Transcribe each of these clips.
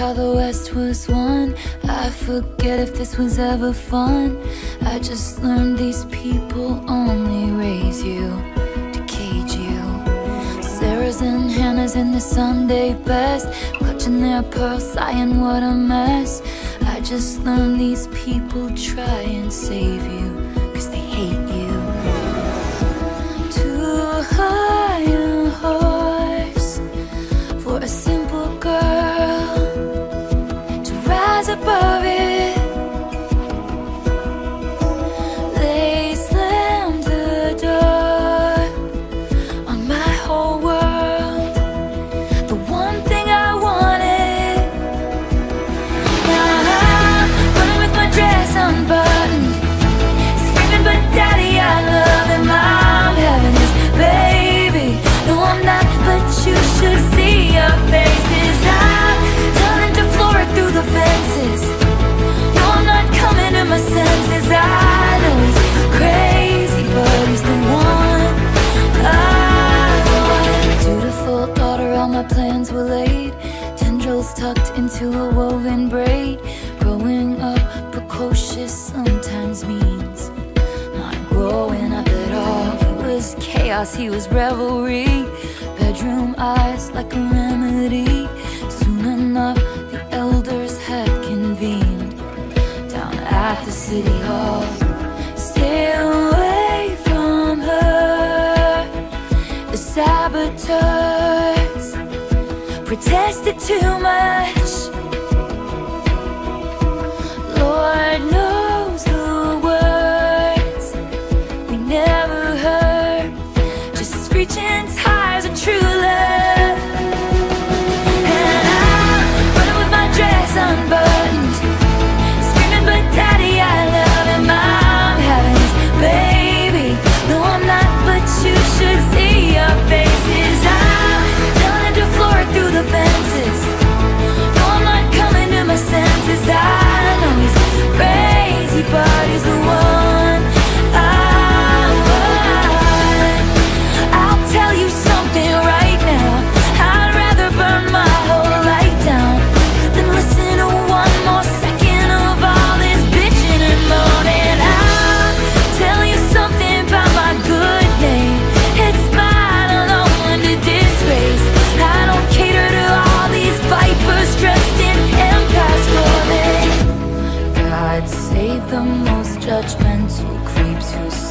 how the West was won. I forget if this was ever fun. I just learned these people only raise you to cage you. Sarah's and Hannah's in the Sunday best, clutching their pearls, sighing what a mess. I just learned these people try and save you, cause they hate you. Too high he was revelry. Bedroom eyes like a remedy. Soon enough, the elders had convened down at the city hall. Stay away from her. The saboteurs protested too much. Lord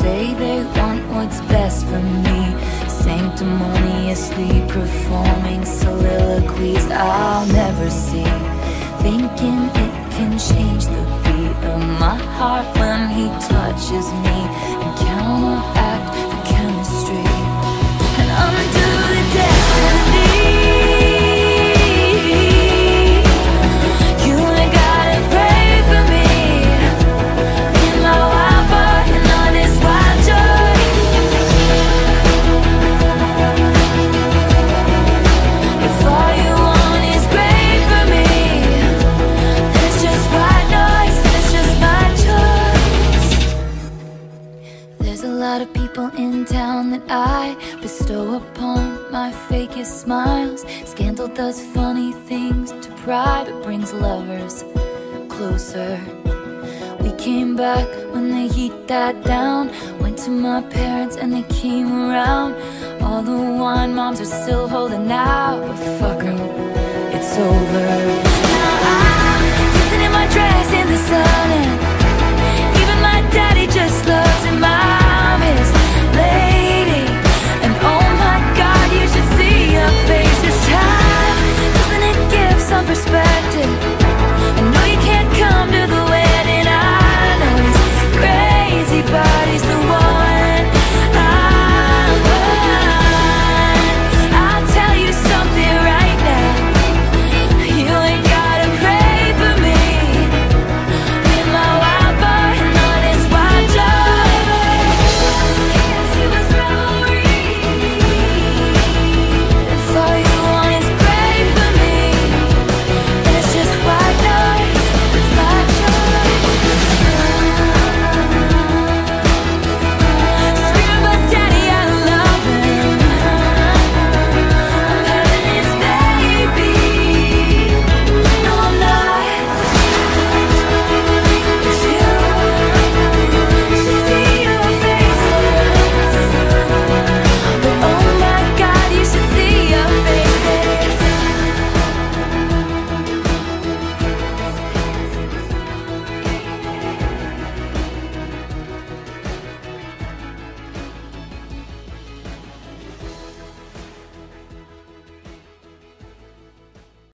say they want what's best for me. Sanctimoniously performing soliloquies I'll never see. Thinking it can change the beat of my heart when he touches me and people in town that I bestow upon my fakest smiles. Scandal does funny things to pride, but brings lovers closer. We came back when the heat died down. Went to my parents and they came around. All the wine moms are still holding out, but fuck fuck 'em, it's over. Now I'm dancing in my dress in the sun,